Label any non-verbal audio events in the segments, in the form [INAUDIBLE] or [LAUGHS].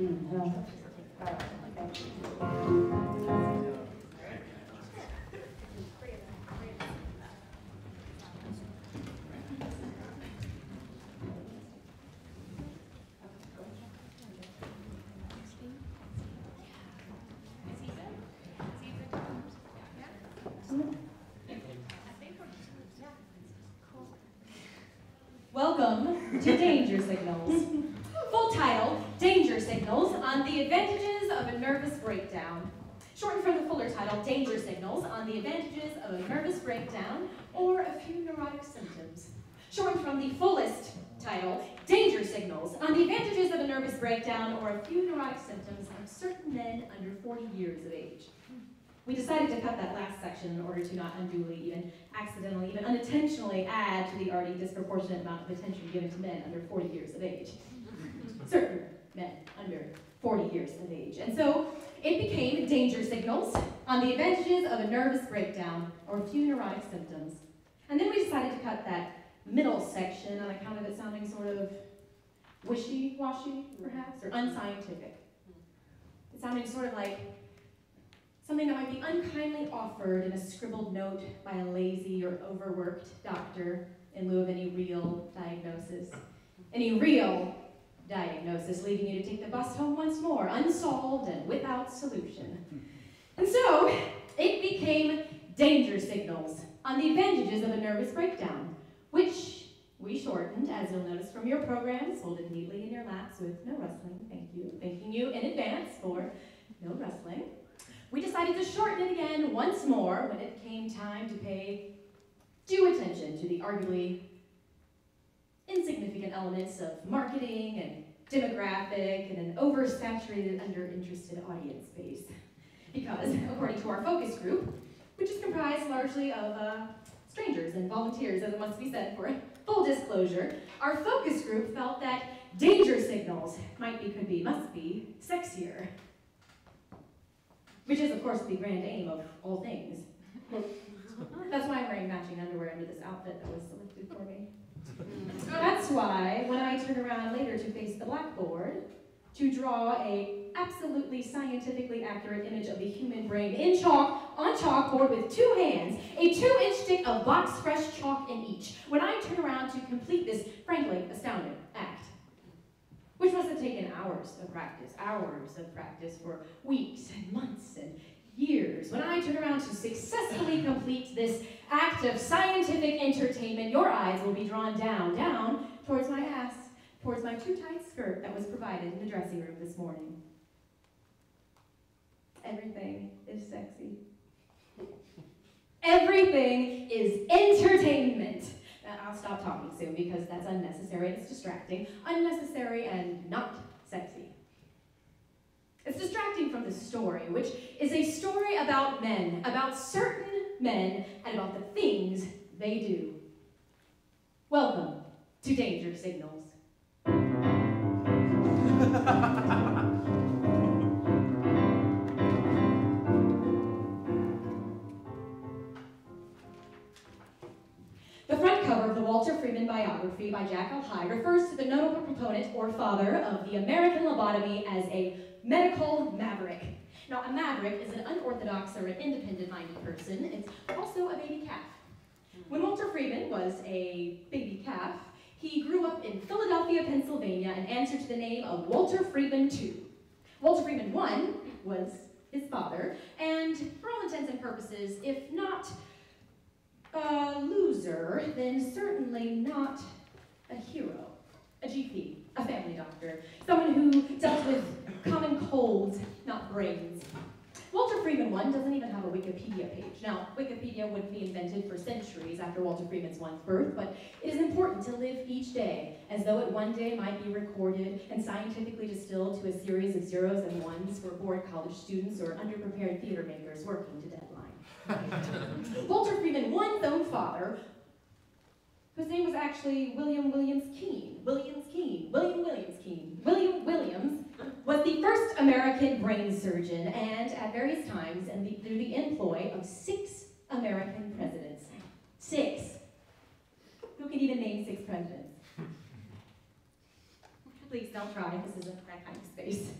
Is he from the fuller title, Danger Signals on the Advantages of a Nervous Breakdown or a Few Neurotic Symptoms. Shortened from the fullest title, Danger Signals on the Advantages of a Nervous Breakdown or a Few Neurotic Symptoms of certain men under 40 years of age. We decided to cut that last section in order to not unduly, even accidentally, even unintentionally add to the already disproportionate amount of attention given to men under 40 years of age. [LAUGHS] Certain men under 40 years of age. And so it became danger signals on the advantages of a nervous breakdown or a few neurotic symptoms. And then we decided to cut that middle section on account of it sounding sort of wishy-washy, perhaps, or unscientific. It sounded sort of like something that might be unkindly offered in a scribbled note by a lazy or overworked doctor in lieu of any real diagnosis. Any real diagnosis, leaving you to take the bus home once more, unsolved and without solution. And so, it became danger signals on the advantages of a nervous breakdown, which we shortened, as you'll notice from your programs, folded neatly in your laps with no rustling. Thank you. Thanking you in advance for no rustling. We decided to shorten it again once more when it came time to pay due attention to the arguably insignificant elements of marketing and demographic and an oversaturated, underinterested audience base. Because, according to our focus group, which is comprised largely of uh, strangers and volunteers, as it must be said for full disclosure, our focus group felt that danger signals might be, could be, must be sexier. Which is, of course, the grand aim of all things. [LAUGHS] That's why I'm wearing matching underwear under this outfit that was selected for me. That's why, when I turn around later to face the blackboard, to draw a absolutely scientifically accurate image of the human brain in chalk, on chalkboard with two hands, a two-inch stick of box fresh chalk in each, when I turn around to complete this, frankly, astounding act. Which must have taken hours of practice, hours of practice for weeks and months and years. When I turn around to successfully complete this act of scientific entertainment, your eyes will be drawn down, down towards my ass, towards my too tight skirt that was provided in the dressing room this morning. Everything is sexy. Everything is entertainment. I'll stop talking soon because that's unnecessary it's distracting. Unnecessary and not sexy. It's distracting from the story, which is a story about men, about certain men, and about the things they do. Welcome to Danger Signals. [LAUGHS] The front cover of the Walter Freeman biography by Jack El-Hai Refers to the notable proponent or father of the American lobotomy as a medical maverick. Now, a maverick is an unorthodox or an independent-minded person. It's also a baby calf. When Walter Freeman was a baby calf, he grew up in Philadelphia, Pennsylvania, and answered to the name of Walter Freeman II. Walter Freeman I was his father, and for all intents and purposes, if not a loser, then certainly not a hero, a GP, a family doctor, someone who dealt with common colds, not brains. Walter Freeman one doesn't even have a Wikipedia page. Now, Wikipedia wouldn't be invented for centuries after Walter Freeman's one's birth, but it is important to live each day as though it one day might be recorded and scientifically distilled to a series of zeros and ones for bored college students or underprepared theater makers working to deadline. [LAUGHS] Walter Freeman one's own father whose name was actually William Williams Keen. Williams Keen. William Williams Keen. William Williams was the first American brain surgeon and at various times and the, through the employ of six American presidents. Six. Who can even name six presidents? Please don't try. This isn't that kind of space.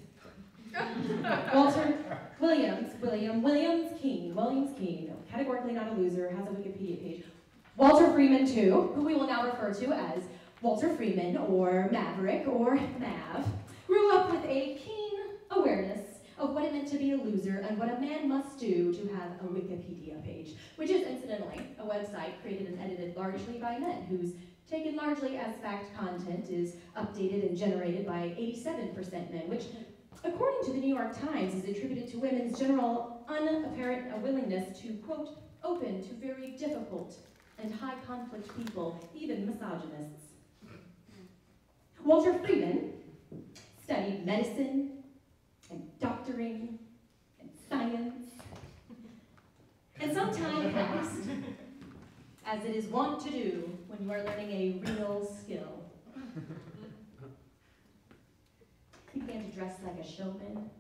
[LAUGHS] Walter Williams, William Williams King, Williams Keen, categorically not a loser, has a Wikipedia page. Walter Freeman, too, who we will now refer to as Walter Freeman or Maverick or Mav, grew up with a keen awareness of what it meant to be a loser and what a man must do to have a Wikipedia page, which is incidentally a website created and edited largely by men whose taken largely as fact content is updated and generated by 87% men, which according to the New York Times is attributed to women's general unapparent willingness to, quote, open to very difficult and high conflict people, even misogynists. Walter Freeman studied medicine and doctoring and science. And some time passed, as it is wont to do when you are learning a real skill. He began to dress like a showman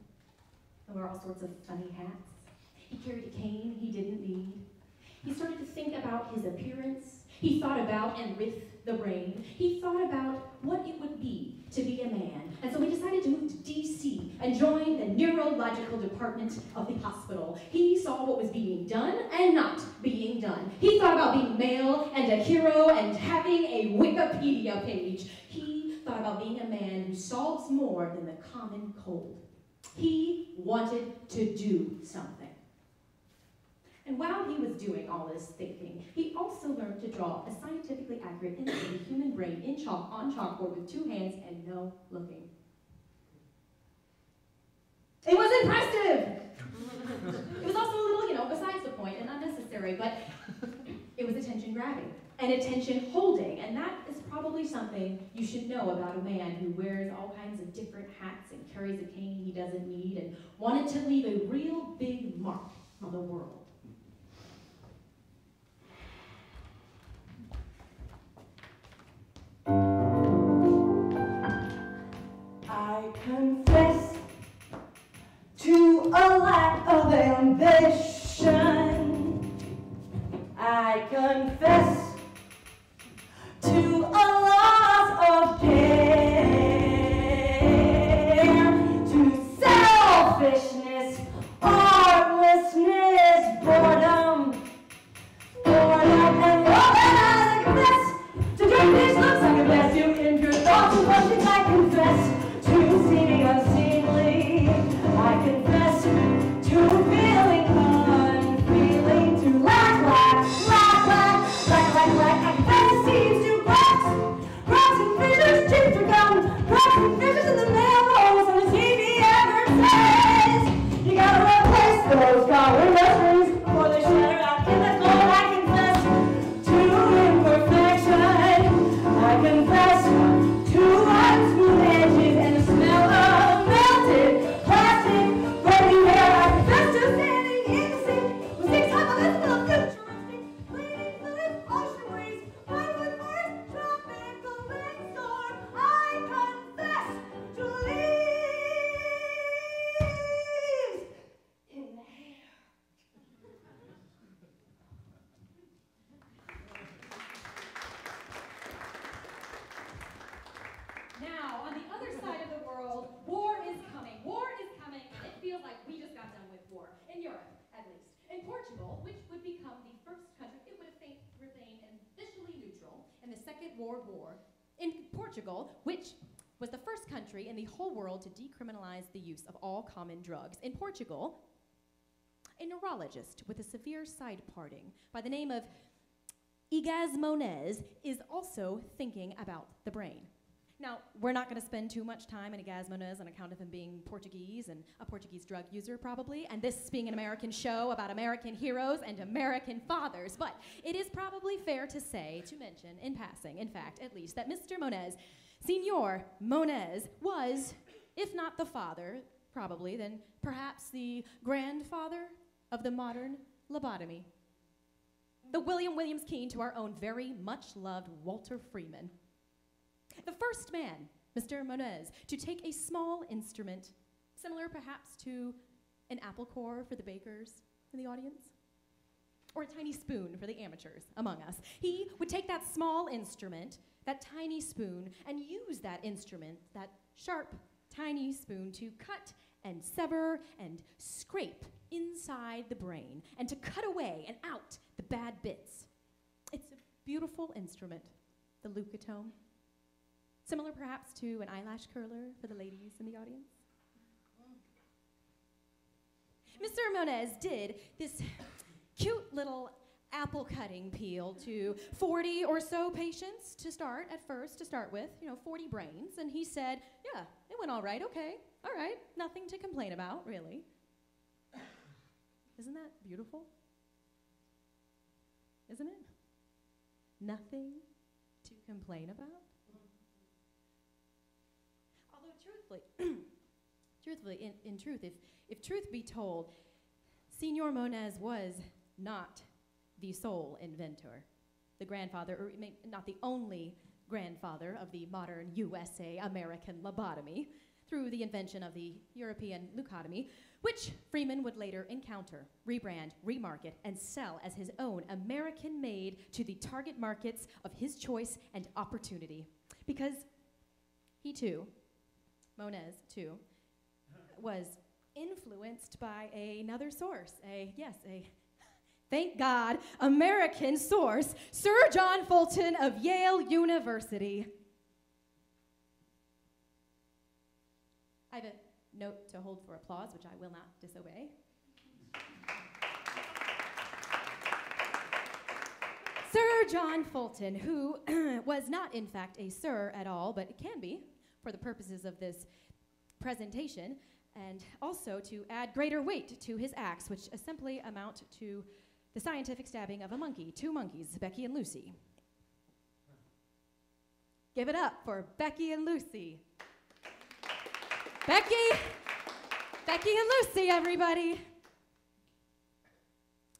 and wear all sorts of funny hats. He carried a cane he didn't need. He started to think about his appearance. He thought about and with the brain. He thought about what it would be to be a man. And so he decided to move to DC and join the neurological department of the hospital. He saw what was being done and not being done. He thought about being male and a hero and having a Wikipedia page. He thought about being a man who solves more than the common cold. He wanted to do something. And while he was doing all this thinking, he also learned to draw a scientifically accurate image of the human brain in chalk on chalkboard with two hands and no looking. It was impressive! it was also a little, you know, besides the point and unnecessary, but it was attention grabbing and attention holding, and that is probably something you should know about a man who wears all kinds of different hats and carries a cane he doesn't need and wanted to leave a real big mark on the world. Of ambition. World War. In Portugal, which was the first country in the whole world to decriminalize the use of all common drugs. In Portugal, a neurologist with a severe side parting by the name of Egas Moniz is also thinking about the brain. Now, we're not going to spend too much time in Egas on account of him being Portuguese and a Portuguese drug user, probably, and this being an American show about American heroes and American fathers. But it is probably fair to say, to mention in passing, in fact, at least, that Mr. Moniz, Senor Moniz, was, if not the father, probably, then perhaps the grandfather of the modern lobotomy. The William Williams Keen to our own very much loved Walter Freeman. The first man, Mr. Moniz, to take a small instrument, similar perhaps to an apple core for the bakers in the audience, or a tiny spoon for the amateurs among us. He would take that small instrument, that tiny spoon, and use that instrument, that sharp, tiny spoon, to cut and sever and scrape inside the brain and to cut away and out the bad bits. It's a beautiful instrument, the leucotome. Similar perhaps to an eyelash curler for the ladies in the audience. Mr. Moniz did this cute little apple cutting peel to 40 or so patients to start at first, to start with, you know, 40 brains. And he said, Yeah, it went all right, okay, all right, nothing to complain about, really. Isn't that beautiful? Isn't it? Nothing to complain about? Truthfully, [CLEARS THROAT] truthfully, in, in truth, if, if truth be told, Senor Moniz was not the sole inventor, the grandfather, or not the only grandfather of the modern USA American lobotomy, through the invention of the European leucotomy, which Freeman would later encounter, rebrand, remarket, and sell as his own American made to the target markets of his choice and opportunity. Because he too, Moniz too, was influenced by another source, a, yes, a, thank God, American source, Sir John Fulton of Yale University. I have a note to hold for applause, which I will not disobey. Sir John Fulton, who [CLEARS THROAT] was not, in fact, a sir at all, but it can be for the purposes of this presentation, and also to add greater weight to his acts, which simply amount to the scientific stabbing of a monkey, two monkeys, Becky and Lucy. Give it up for Becky and Lucy. Becky, Becky and Lucy, everybody.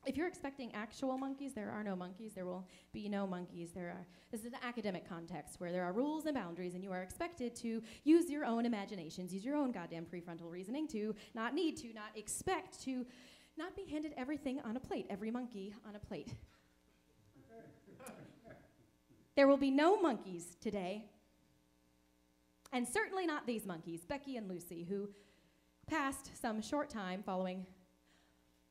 If you're expecting actual monkeys, there are no monkeys. There will be no monkeys. There are. This is an academic context where there are rules and boundaries, and you are expected to use your own imaginations, use your own goddamn prefrontal reasoning to not need to, not expect to, not be handed everything on a plate, every monkey on a plate. there will be no monkeys today, and certainly not these monkeys, Becky and Lucy, who passed some short time following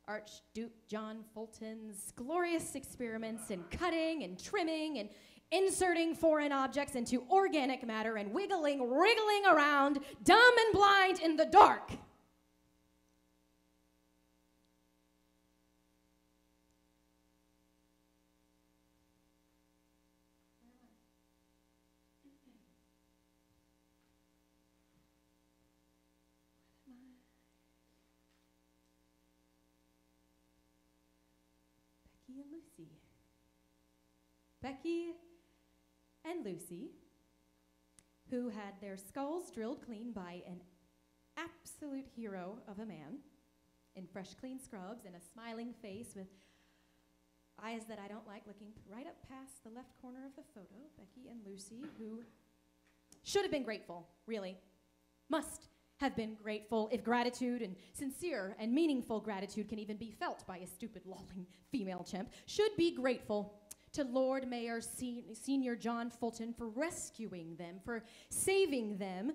Archduke John Fulton's glorious experiments in cutting and trimming and inserting foreign objects into organic matter and wiggling, wriggling around, dumb and blind in the dark. Becky Lucy. Becky and Lucy, who had their skulls drilled clean by an absolute hero of a man in fresh, clean scrubs and a smiling face with eyes that I don't like looking right up past the left corner of the photo. Becky and Lucy, who should have been grateful, really, must have been grateful if gratitude and sincere and meaningful gratitude can even be felt by a stupid, lolling female chimp, should be grateful to Lord Mayor Se- Senior John Fulton for rescuing them, for saving them,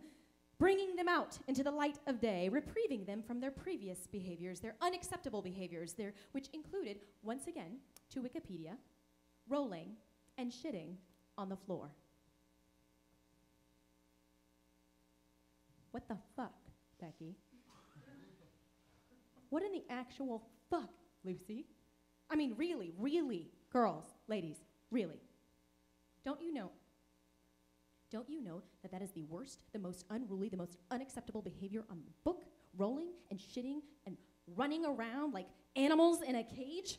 bringing them out into the light of day, reprieving them from their previous behaviors, their unacceptable behaviors, their, which included, once again, to Wikipedia, rolling and shitting on the floor. What the fuck, Becky? What in the actual fuck, Lucy? I mean, really, really, girls, ladies, really. Don't you know? Don't you know that that is the worst, the most unruly, the most unacceptable behavior on the book? Rolling and shitting and running around like animals in a cage?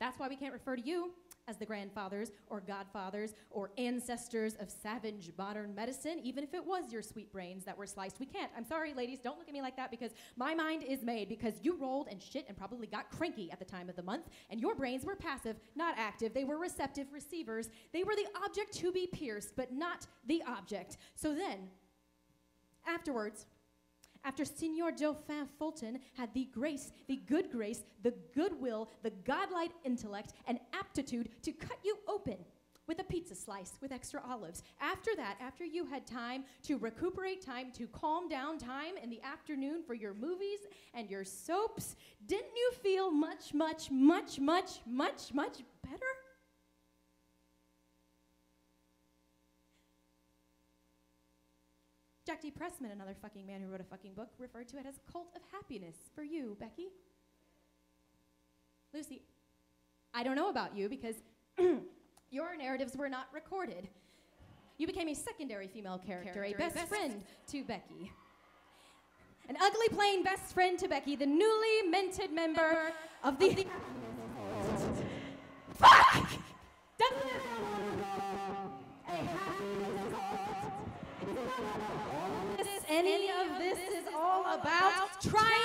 That's why we can't refer to you as the grandfathers or godfathers or ancestors of savage modern medicine, even if it was your sweet brains that were sliced. We can't. I'm sorry, ladies, don't look at me like that because my mind is made because you rolled and shit and probably got cranky at the time of the month, and your brains were passive, not active. They were receptive receivers. They were the object to be pierced, but not the object. So then, afterwards, after Signor Dauphin Fulton had the grace, the good grace, the goodwill, the godlike intellect, and aptitude to cut you open with a pizza slice with extra olives. After that, after you had time to recuperate, time to calm down, time in the afternoon for your movies and your soaps, didn't you feel much, much, much, much, much, much better? Jack D. Pressman, another fucking man who wrote a fucking book, referred to it as a cult of happiness for you, Becky. Lucy, I don't know about you because [CLEARS THROAT] your narratives were not recorded. You became a secondary female character, a best friend to Becky. An ugly plain best friend to Becky, the newly minted member of the. Fuck! about trying